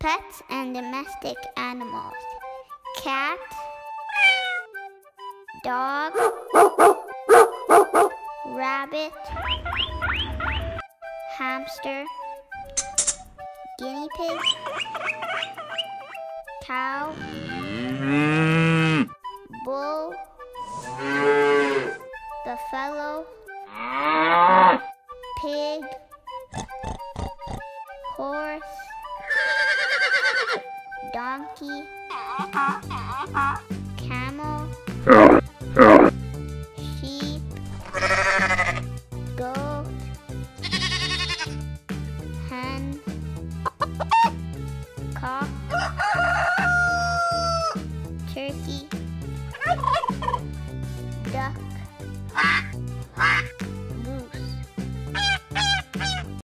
Pets and domestic animals. Cat, dog, rabbit, hamster, guinea pig, cow, bull, buffalo, pig, horse, Donkey. Camel. Sheep. Goat. Hen. Cock. Turkey. Duck.